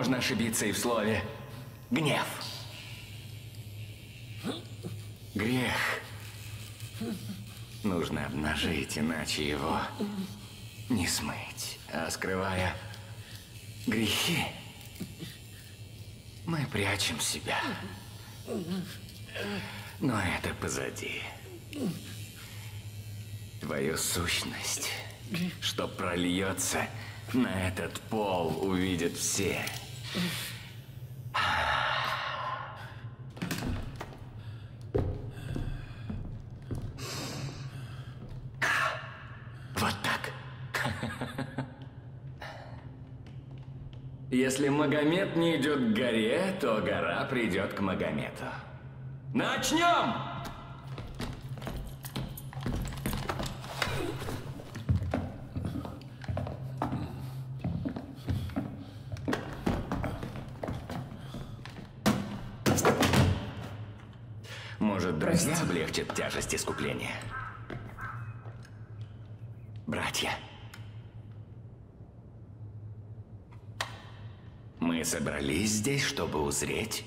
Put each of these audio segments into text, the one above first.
Можно ошибиться и в слове «гнев». Грех нужно обнажить, иначе его не смыть. А скрывая грехи, мы прячем себя. Но это позади. Твою сущность, что прольется на этот пол, увидят все. Вот так. Если Магомед не идет к горе, то гора придет к Магомету. Начнем! Друзья облегчат тяжесть искупления? Братья. Мы собрались здесь, чтобы узреть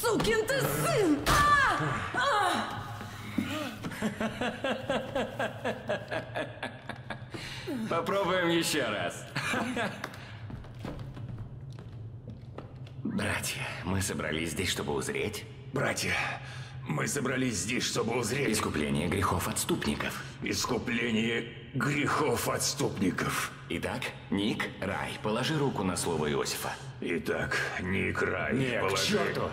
Сукин ты сын! А! Попробуем еще раз. Собрались здесь, чтобы узреть Братья, мы собрались здесь, чтобы узреть искупление грехов отступников. искупление грехов отступников. Итак, Ник, Рай, положи руку на слово Иосифа. Итак, Ник Рай, Нет, к положи- черту!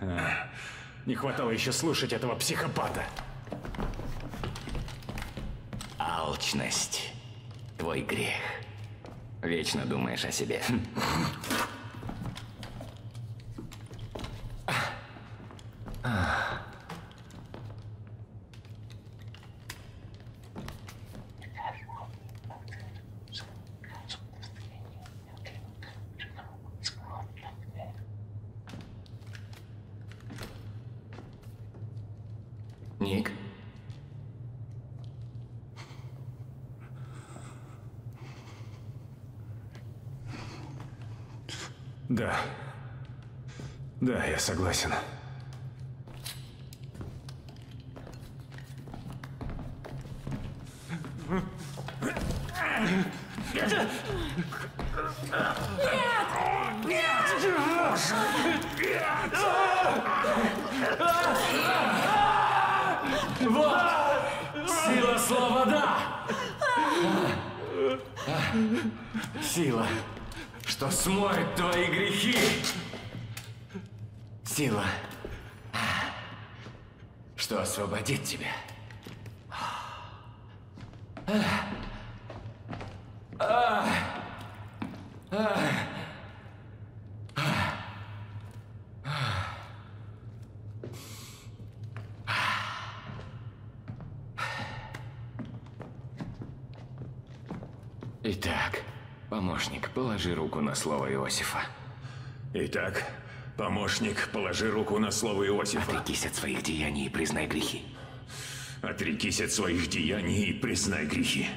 А, Не хватало еще слушать этого психопата. Алчность. Твой грех. Вечно думаешь о себе. Ник? Да. Да, я согласен. Итак, помощник, положи руку на слово Иосифа. Итак, помощник, положи руку на слово Иосифа. Отрекись от своих деяний и признай грехи. Отрекись от своих деяний и признай грехи.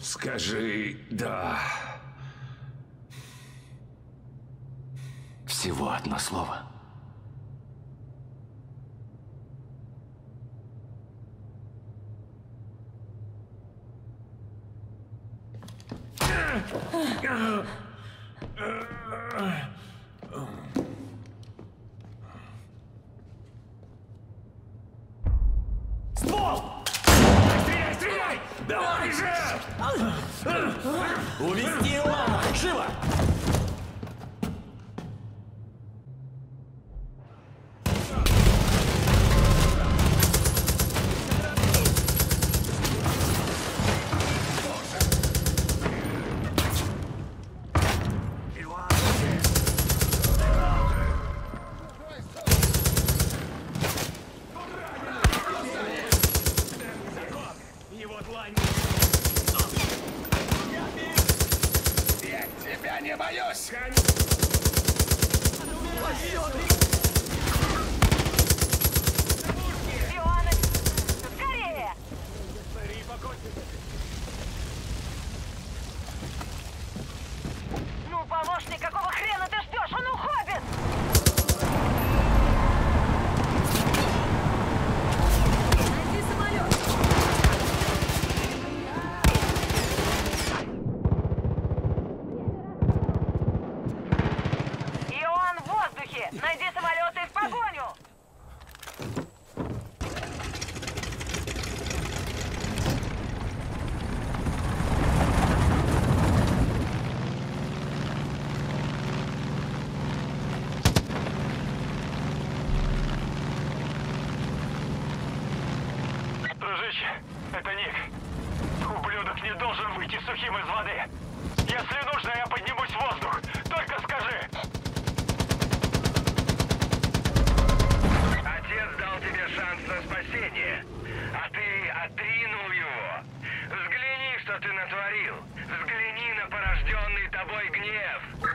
Скажи «да». Всего одно слово. Ugh! Тобой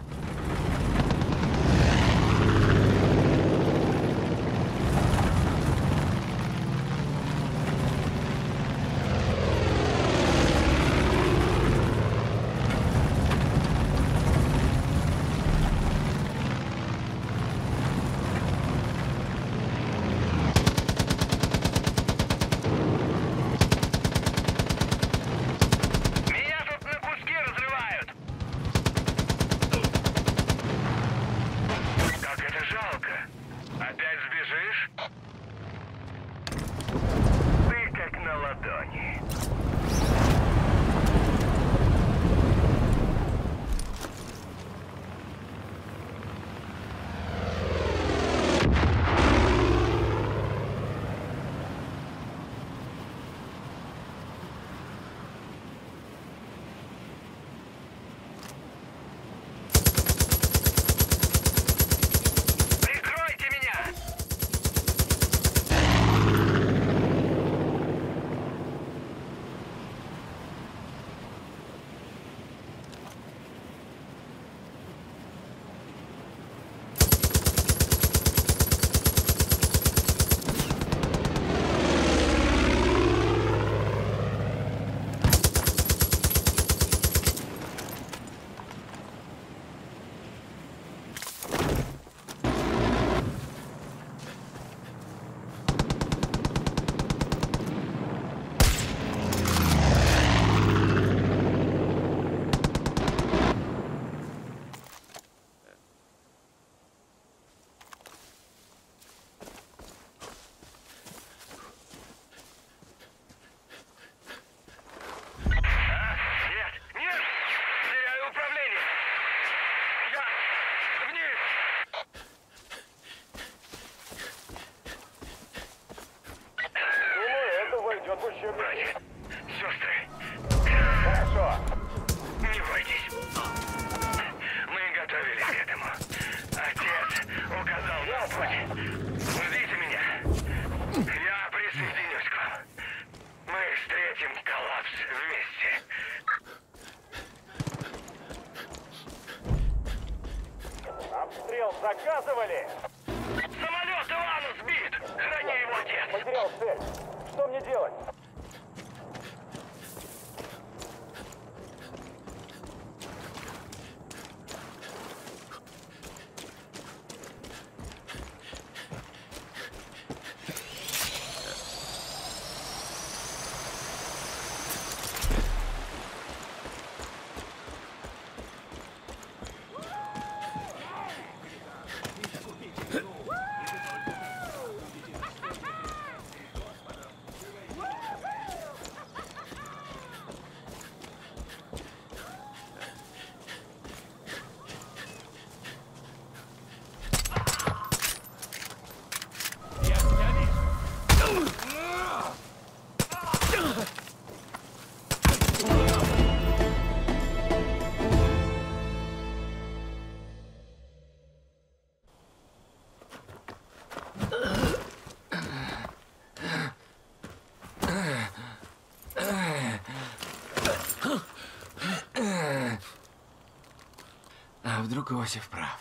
Иосиф прав?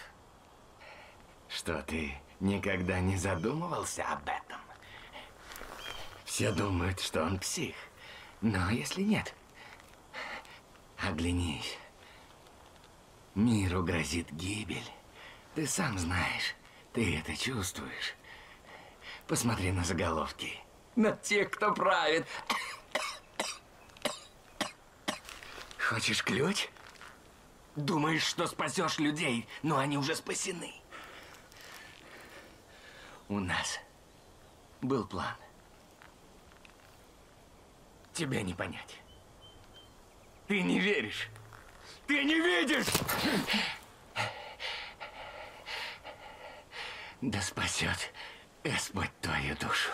Что, ты никогда не задумывался об этом? Все думают, что он псих. Но если нет, оглянись. Миру грозит гибель. Ты сам знаешь, ты это чувствуешь. Посмотри на заголовки. На тех, кто правит. Хочешь ключ? Думаешь, что спасешь людей, но они уже спасены. У нас был план. Тебя не понять. Ты не веришь. Ты не видишь! Да спасет Господь твою душу.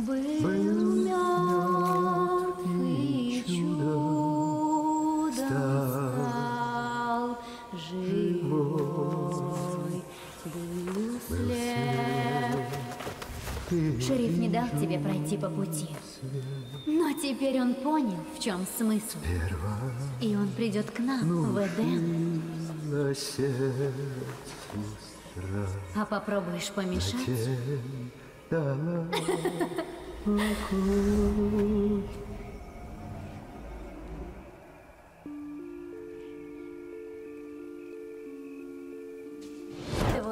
Был мертв и чудом стал живой. Был след. Шериф не дал тебе пройти по пути. Но теперь он понял, в чем смысл. И он придет к нам, в Эдем. А попробуешь помешать? Твой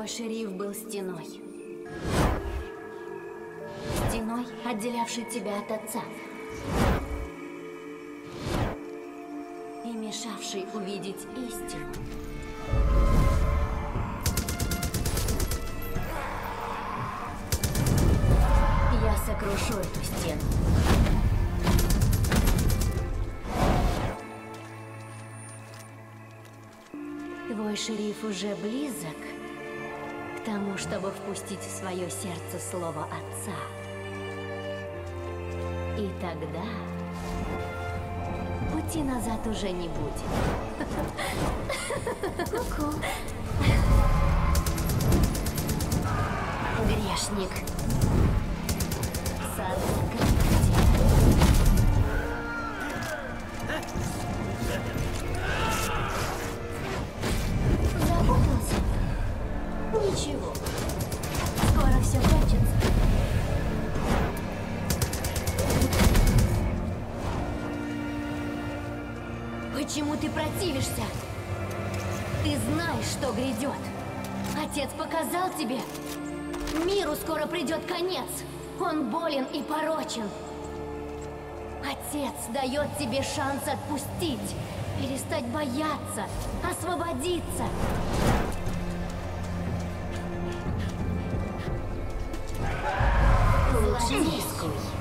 шериф был стеной. Стеной, отделявшей тебя от отца. И мешавшей увидеть истину. Сокрушу эту стену. Твой шериф уже близок к тому, чтобы впустить в свое сердце слово отца. И тогда пути назад уже не будет. Ку-ку. Грешник. Ничего. Скоро все кончится. Почему ты противишься? Ты знаешь, что грядет. Отец показал тебе. Миру скоро придет конец. Он болен и порочен. Отец дает тебе шанс отпустить, перестать бояться, освободиться. Лучше рискуй.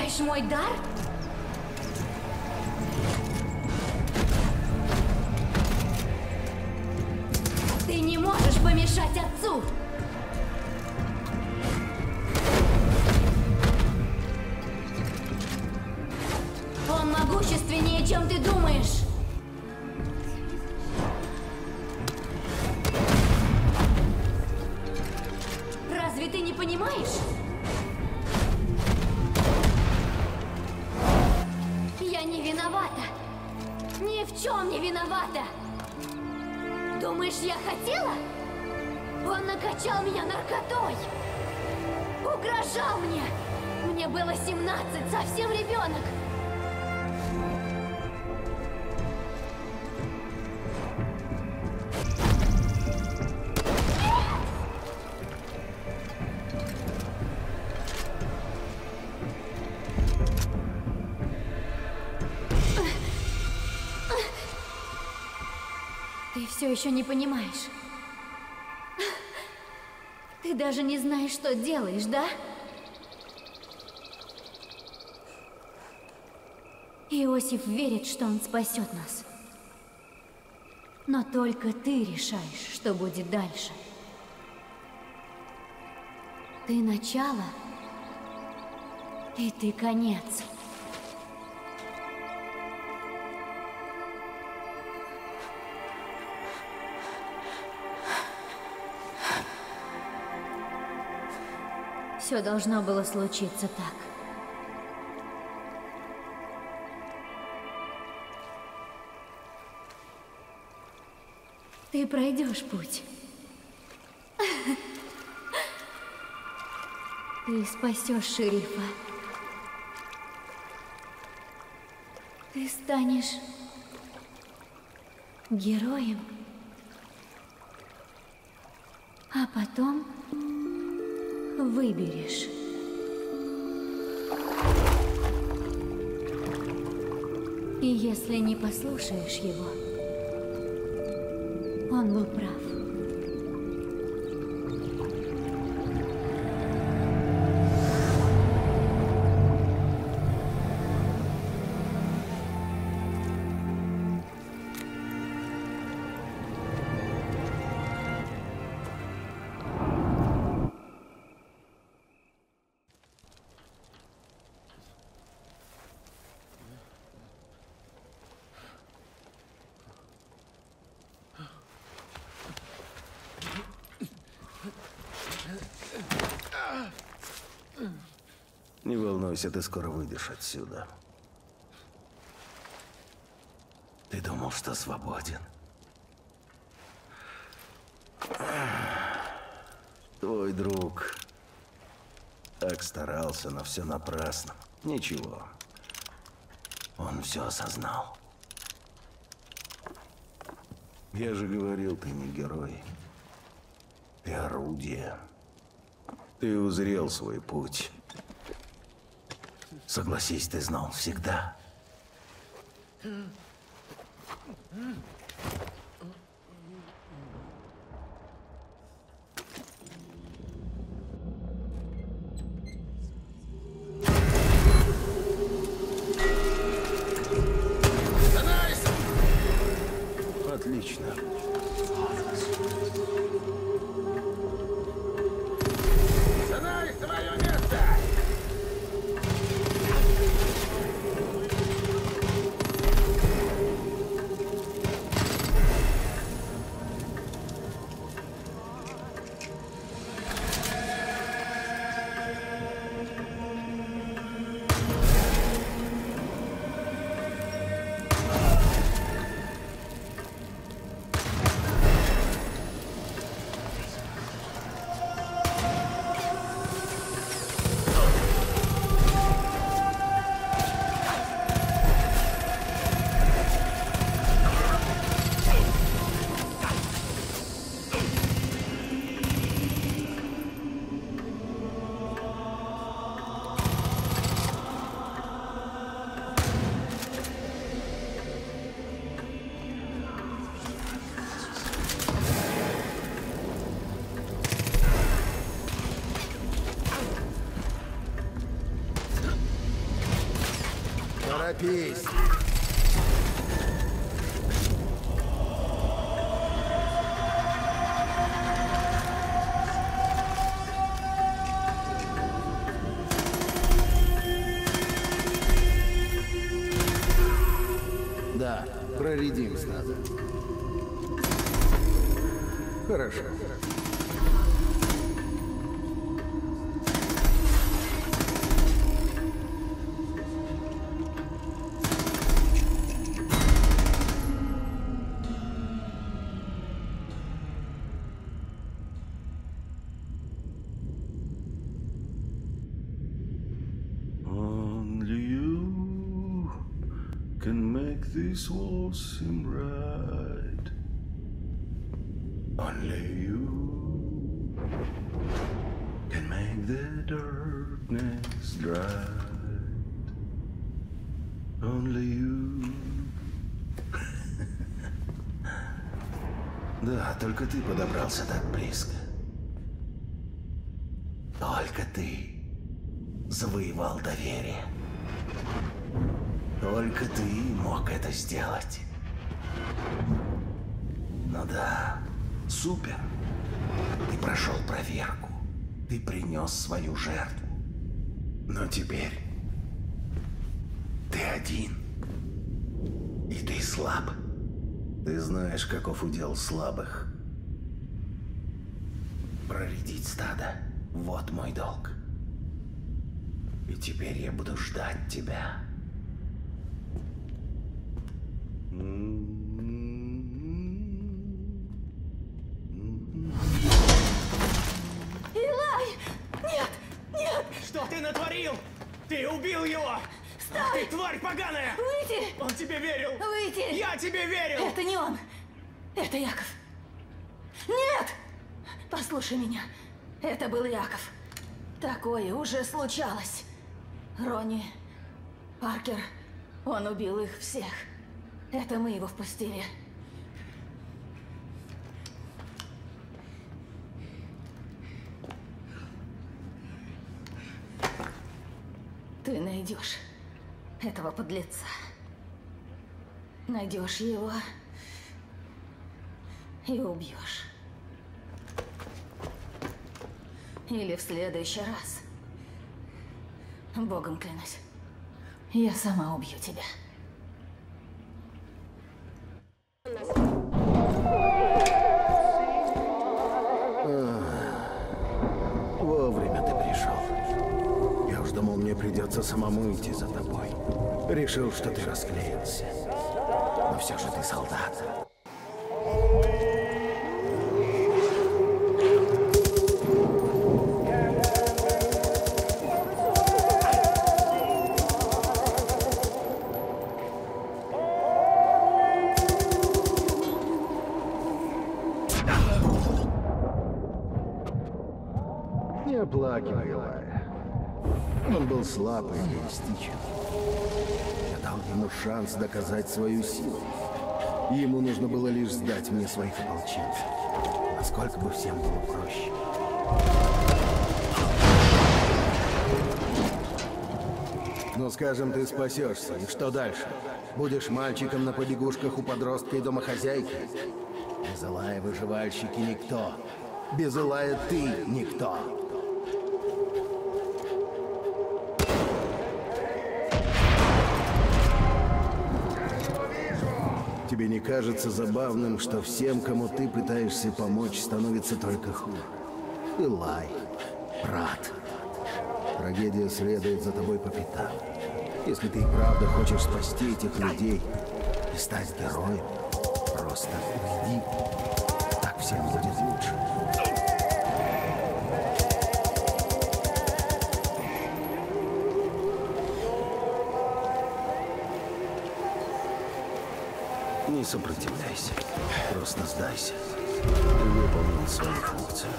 Отвергаешь мой дар? Ты не можешь помешать отцу! Еще не понимаешь. Ты даже не знаешь, что делаешь, да? Иосиф верит, что он спасет нас. Но только ты решаешь, что будет дальше. Ты начало, и ты конец. Все должно было случиться так. Ты пройдешь путь. Ты спасешь шерифа. Ты станешь героем. А потом выберешь. И если не послушаешь его, он был прав. Волнуйся, ты скоро выйдешь отсюда. Ты думал, что свободен? Твой друг так старался, но все напрасно. Ничего. Он все осознал. Я же говорил, ты не герой. Ты орудие. Ты узрел свой путь. Согласись, ты знал всегда. Отлично. Торопись. Да, проредимс надо. Хорошо. this world seem right. Only you can make the darkness bright. Only you. Да, только ты подобрался так близко. Только ты завоевал доверие. Мог это сделать. Ну да, супер. Ты прошел проверку. Ты принес свою жертву. Но теперь ты один. И ты слаб. Ты знаешь, каков удел слабых. Проредить стадо — вот мой долг. И теперь я буду ждать тебя. Ты тварь поганая! Выйти! Он тебе верил! Выйти! Я тебе верил! Это не он! Это Яков! Нет! Послушай меня. Это был Яков. Такое уже случалось. Ронни, Паркер, он убил их всех. Это мы его впустили. Ты найдешь этого подлеца. Найдешь его и убьешь. Или в следующий раз. Богом клянусь. Я сама убью тебя. Самому идти за тобой. Решил, что ты расклеился. Но все же ты солдат. Он слаб и эгоистичен. Я дал ему шанс доказать свою силу. Ему нужно было лишь сдать мне своих ополченцев. Насколько бы всем было проще. Ну, скажем, ты спасешься. И что дальше? Будешь мальчиком на побегушках у подростка и домохозяйки? Без Илая выживальщики никто. Без Илая ты никто. Тебе не кажется забавным, что всем, кому ты пытаешься помочь, становится только хуже? Илай, брат. Трагедия следует за тобой по пятам. Если ты и правда хочешь спасти этих людей и стать героем, просто уйди. Так всем будет лучше. Сопротивляйся. Просто сдайся. Ты выполнил свою функцию.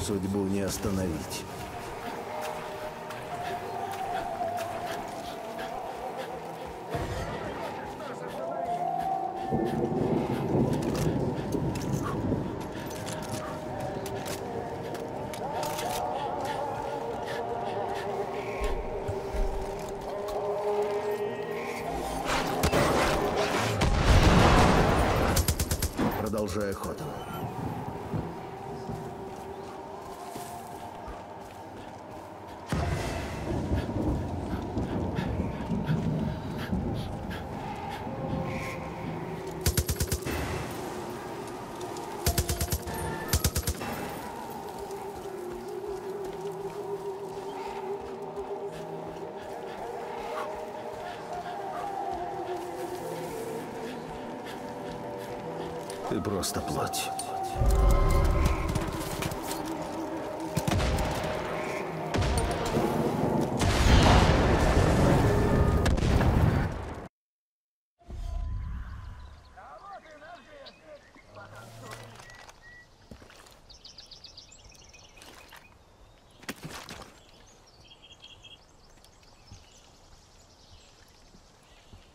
Судьбу не остановить.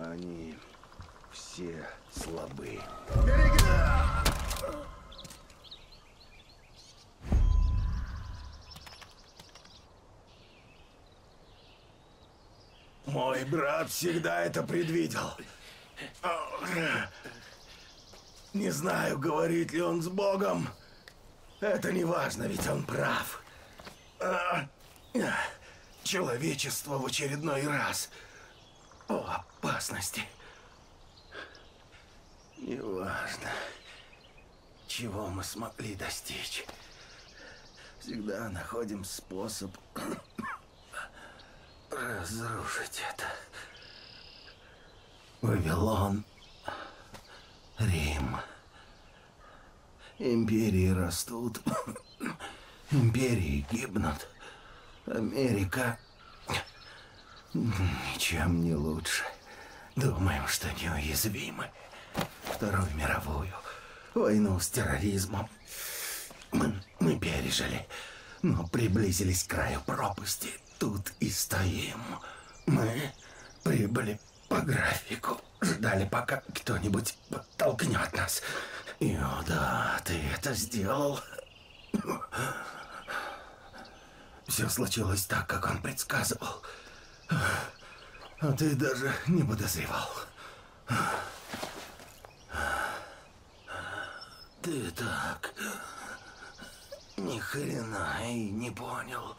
Они все слабы. Мой брат всегда это предвидел. Не знаю, говорит ли он с Богом. Это не важно, ведь он прав. Человечество в очередной раз о опасности. Неважно, чего мы смогли достичь. Всегда находим способ разрушить это. Вавилон, Рим. Империи растут, империи гибнут. Америка ничем не лучше. Думаем, что неуязвимы. Вторую мировую войну с терроризмом мы, мы пережили, но приблизились к краю пропасти. Тут и стоим. Мы прибыли по графику. Ждали, пока кто-нибудь подтолкнет нас. И, о да, ты это сделал. Все случилось так, как он предсказывал. А ты даже не подозревал. Ты так ни хрена и не понял.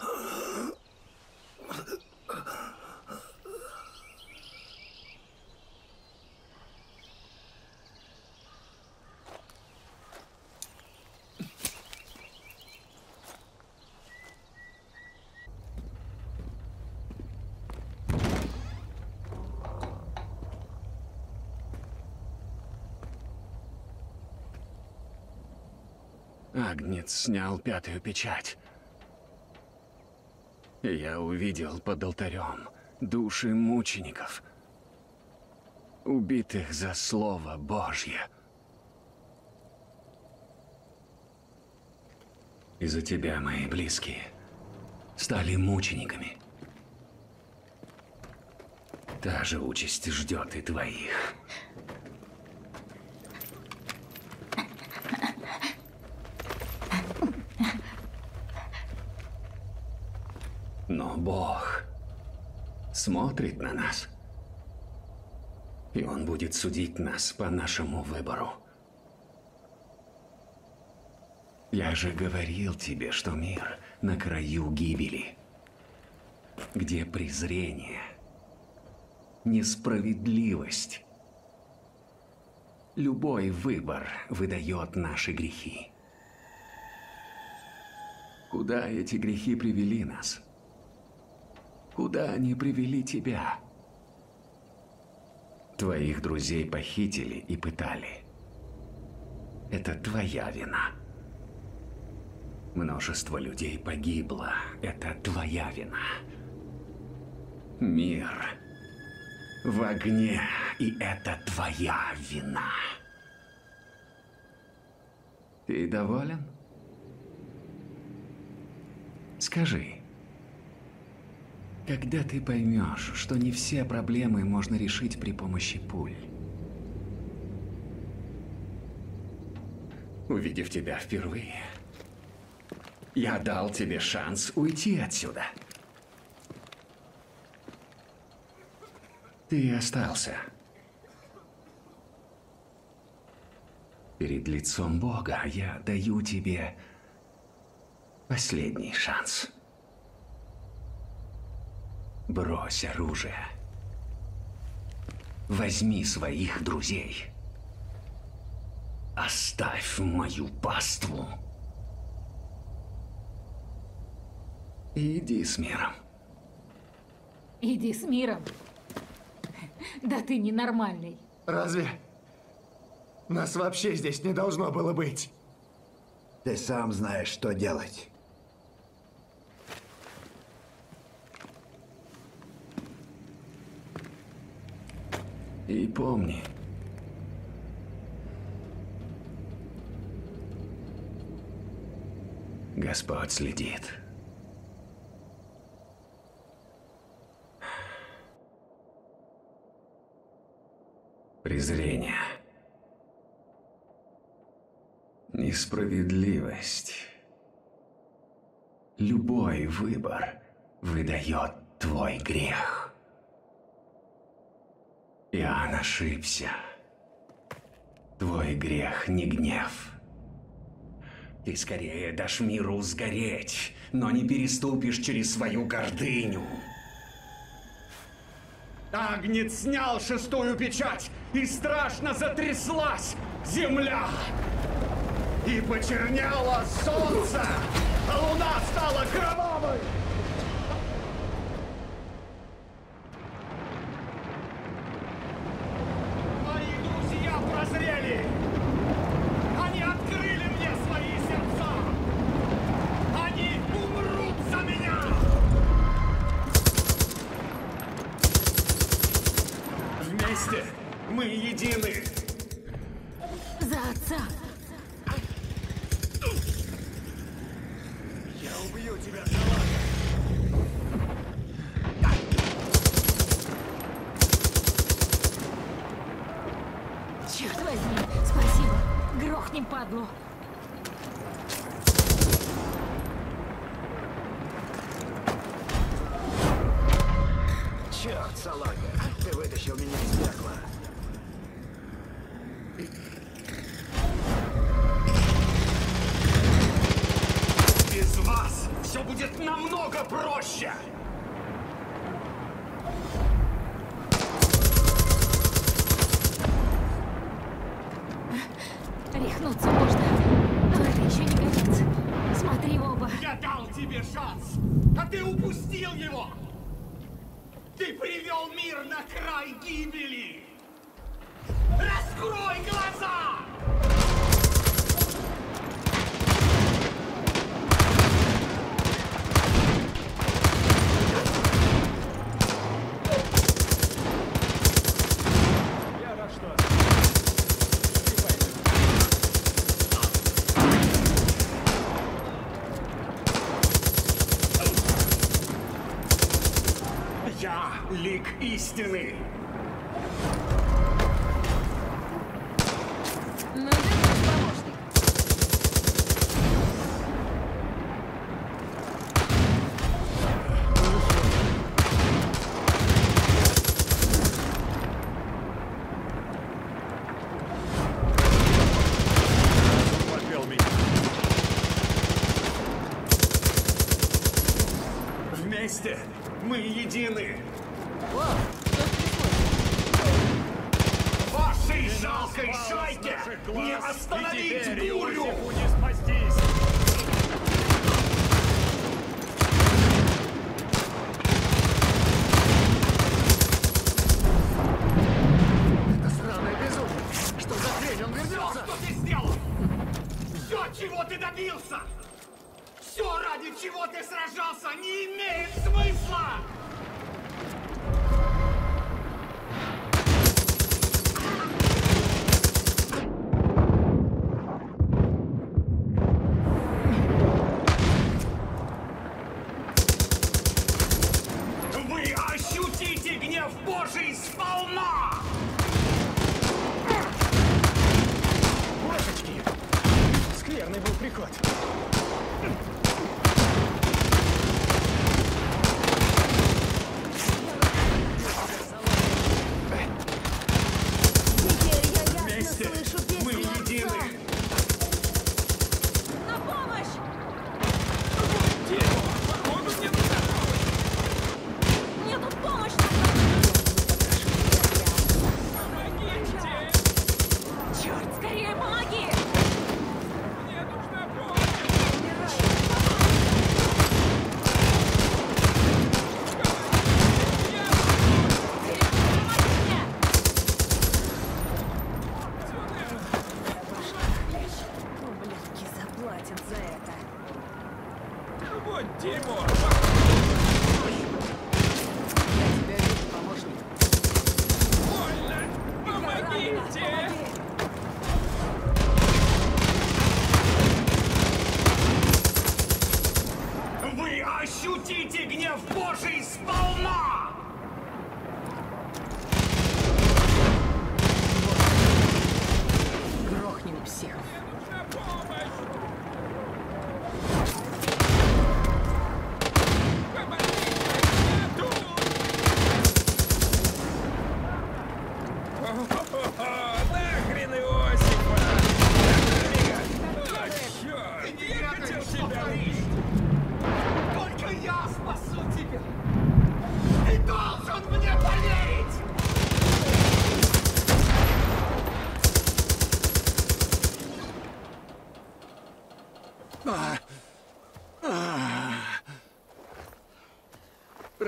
Агнец снял пятую печать. Я увидел под алтарем души мучеников, убитых за Слово Божье. Из-за тебя мои близкие стали мучениками. Та же участь ждет и твоих. Но Бог смотрит на нас. И Он будет судить нас по нашему выбору. Я же говорил тебе, что мир на краю гибели. Где презрение, несправедливость. Любой выбор выдает наши грехи. Куда эти грехи привели нас? Куда они привели тебя? Твоих друзей похитили и пытали. Это твоя вина. Множество людей погибло. Это твоя вина. Мир в огне, и это твоя вина. Ты доволен? Скажи, когда ты поймешь, что не все проблемы можно решить при помощи пуль? Увидев тебя впервые, я дал тебе шанс уйти отсюда. Ты остался. Перед лицом Бога я даю тебе последний шанс. Брось оружие. Возьми своих друзей. Оставь мою паству. Иди с миром. Иди с миром. Да ты ненормальный. Разве? Нас вообще здесь не должно было быть. Ты сам знаешь, что делать. И помни, Господь следит. презрение, несправедливость. Любой выбор выдает твой грех. Иоанн ошибся. Твой грех не гнев. Ты скорее дашь миру сгореть, но не переступишь через свою гордыню. Агнец снял шестую печать, и страшно затряслась земля. И почернело солнце, а луна стала кровавой. Дал тебе шанс, а ты упустил его! Ты привел мир на край гибели! Раскрой глаза! Я рад, что ты поймешь. Я лик истины. Ну, ради чего ты сражался, не имеет смысла! Вот дерьмо! Я тебя вижу, помощник. Больно! Помогите! Помогите!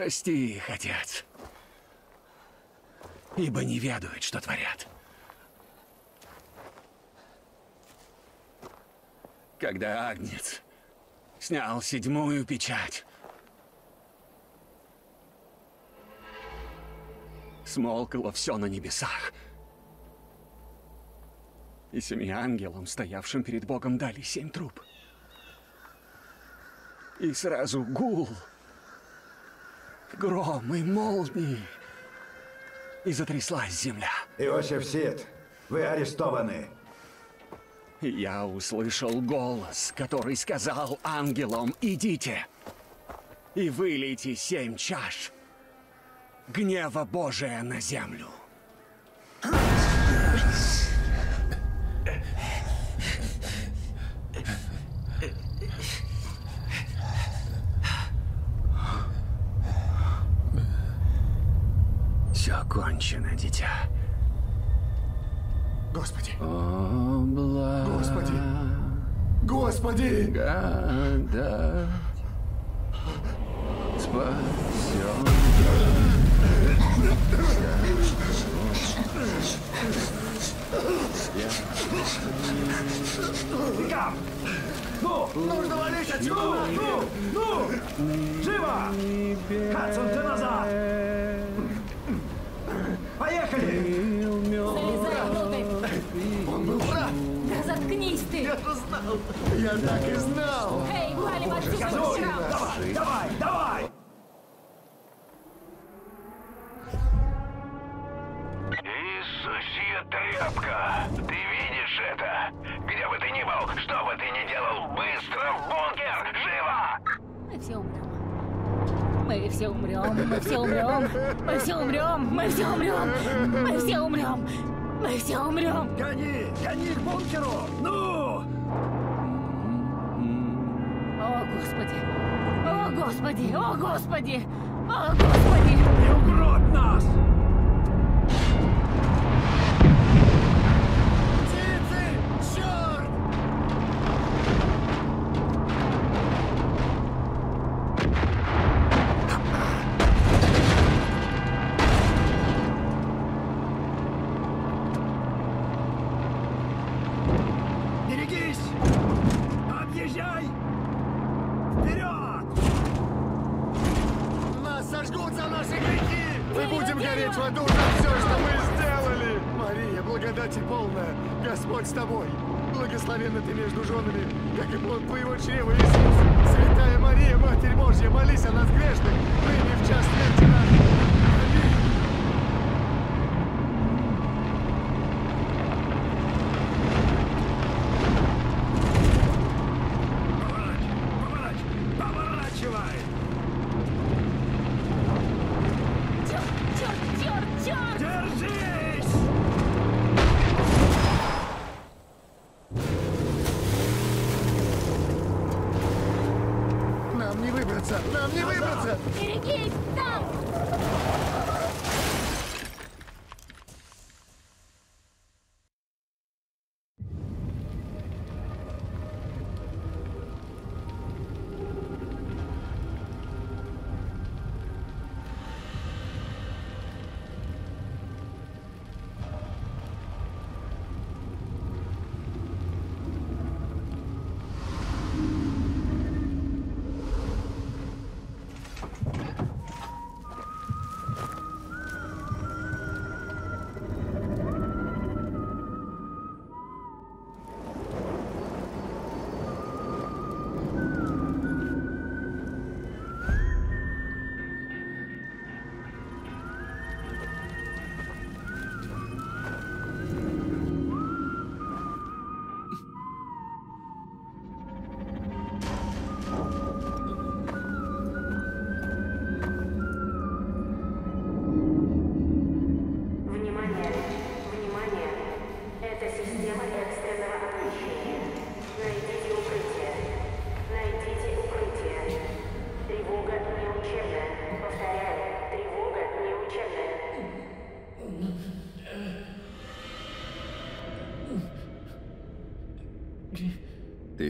Прости их, отец. Ибо не ведают, что творят. Когда Агнец снял седьмую печать, смолкало все на небесах. И семи ангелам, стоявшим перед Богом, дали семь труб. И сразу гул, гром и молнии. И затряслась земля. Иосиф Сид, вы арестованы. Я услышал голос, который сказал ангелам, идите и вылейте семь чаш гнева Божия на землю. Все кончено, дитя. Господи. Обла... Господи. Господи! Года спасен. Векам! Ну, нужно валить отсюда! Ну, ну! Живо! Хадсон, ты назад! Поехали! Залезай внутрь! Он был прав! Да заткнись ты! Я же знал! Я так и знал! Эй, валим отсюда! Давай, Мы все умрем. Мы все умрем. Мы все умрем. Мы все умрем. Мы все умрем. Гони! Гони к бункеру! Ну! О, Господи! О, Господи! О, Господи! О, Господи! Не угробь нас!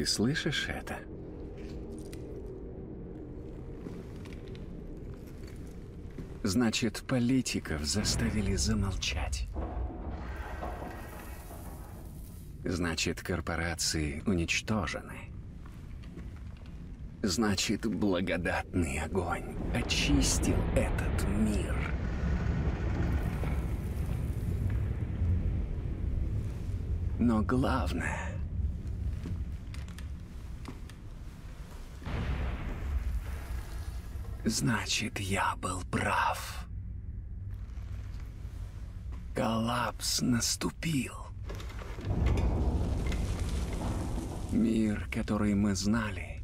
Слышишь это? Значит, политиков заставили замолчать. Значит, корпорации уничтожены. Значит, благодатный огонь очистил этот мир. Но главное... Значит, я был прав. Коллапс наступил. Мир, который мы знали,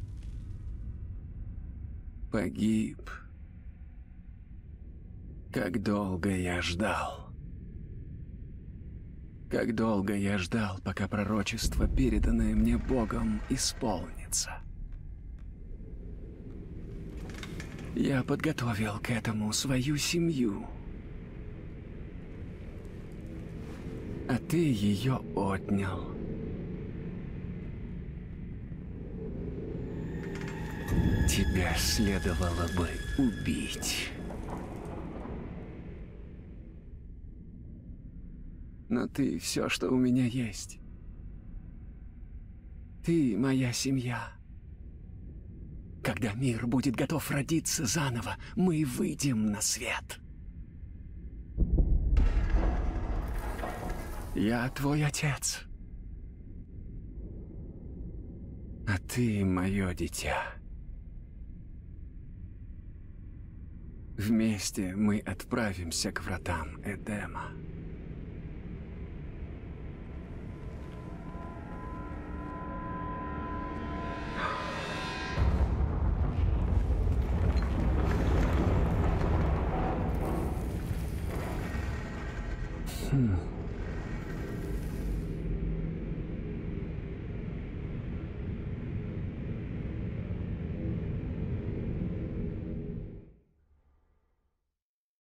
погиб. Как долго я ждал. Как долго я ждал, пока пророчество, переданное мне Богом, исполнится. Я подготовил к этому свою семью. А ты ее отнял. Тебя следовало бы убить. Но ты все, что у меня есть. Ты моя семья. Когда мир будет готов родиться заново, мы выйдем на свет. Я твой отец. А ты мое дитя. Вместе мы отправимся к вратам Эдема.